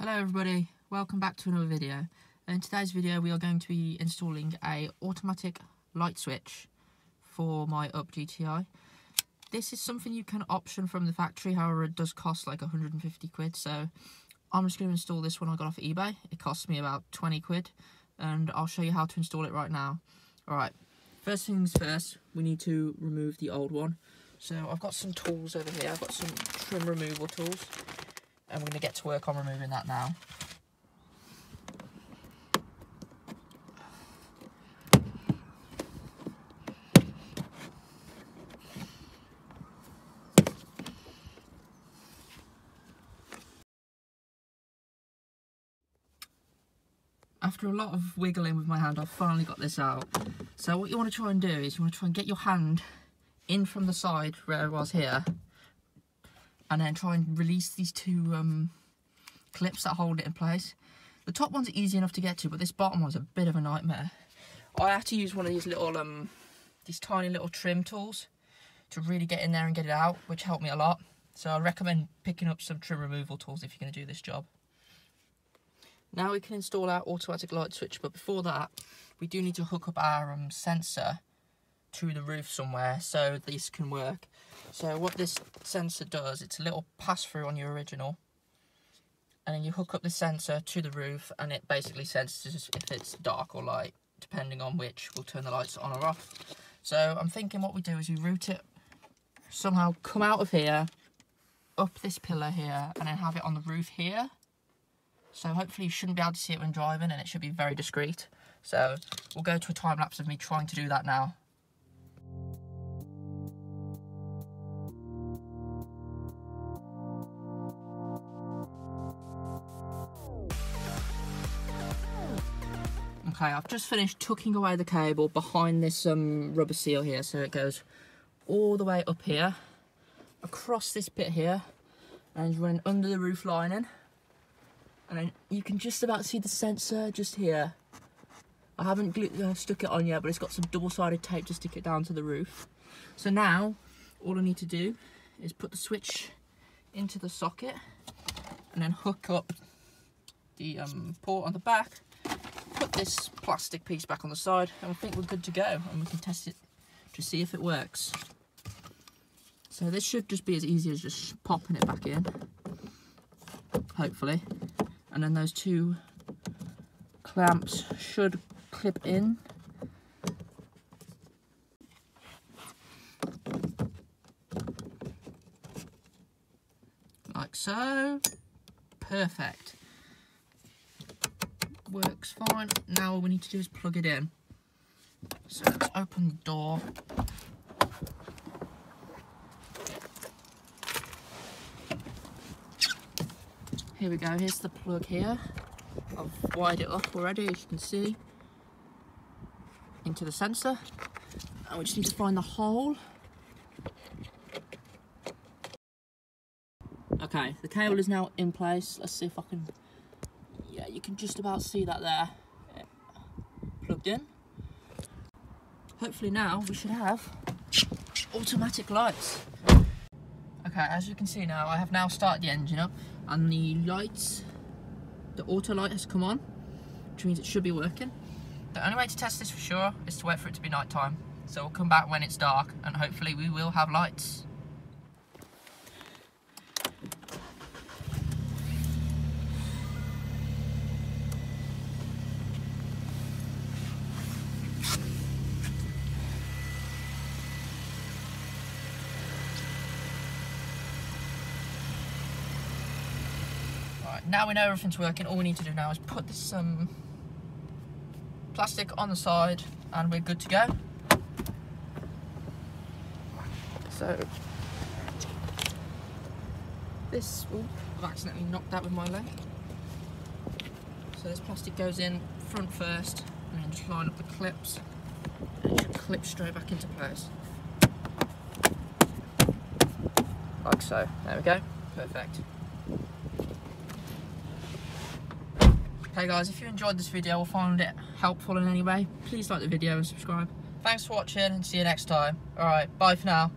Hello everybody, welcome back to another video. In today's video we are going to be installing a automatic light switch for my UP GTI. This is something you can option from the factory, however it does cost like 150 quid, so I'm just going to install this one I got off eBay. It cost me about 20 quid, and I'll show you how to install it right now. Alright, first things first, we need to remove the old one. So I've got some tools over here, I've got some trim removal tools and we're going to get to work on removing that now. After a lot of wiggling with my hand, I've finally got this out. So what you want to try and do is you want to try and get your hand in from the side where it was here and then try and release these two um, clips that hold it in place. The top one's are easy enough to get to, but this bottom one's a bit of a nightmare. I had to use one of these little, um, these tiny little trim tools to really get in there and get it out, which helped me a lot. So I recommend picking up some trim removal tools if you're going to do this job. Now we can install our automatic light switch, but before that, we do need to hook up our um, sensor to the roof somewhere so this can work. So what this sensor does, it's a little pass-through on your original. And then you hook up the sensor to the roof and it basically senses if it's dark or light, depending on which will turn the lights on or off. So I'm thinking what we do is we route it, somehow come out of here, up this pillar here, and then have it on the roof here. So hopefully you shouldn't be able to see it when driving and it should be very discreet. So we'll go to a time lapse of me trying to do that now. Okay, I've just finished tucking away the cable behind this um, rubber seal here, so it goes all the way up here, across this bit here, and running under the roof lining. And then you can just about see the sensor just here. I haven't uh, stuck it on yet, but it's got some double-sided tape to stick it down to the roof. So now, all I need to do is put the switch into the socket and then hook up the um, port on the back this plastic piece back on the side and I think we're good to go and we can test it to see if it works. So this should just be as easy as just popping it back in, hopefully. And then those two clamps should clip in. Like so. Perfect works fine. Now all we need to do is plug it in. So let's open the door. Here we go, here's the plug here. I've wired it up already, as you can see, into the sensor. And we just need to find the hole. Okay, the cable is now in place. Let's see if I can yeah, you can just about see that there eh, plugged in. Hopefully now we should have automatic lights. Okay, as you can see now, I have now started the engine up and the lights, the auto light has come on, which means it should be working. The only way to test this for sure is to wait for it to be night time. So we'll come back when it's dark and hopefully we will have lights. Now we know everything's working, all we need to do now is put this um, plastic on the side and we're good to go. So, this, I've accidentally knocked that with my leg. So this plastic goes in front first and then just line up the clips and it should clip straight back into place. Like so, there we go, perfect. Okay guys, if you enjoyed this video or found it helpful in any way, please like the video and subscribe. Thanks for watching and see you next time. Alright, bye for now.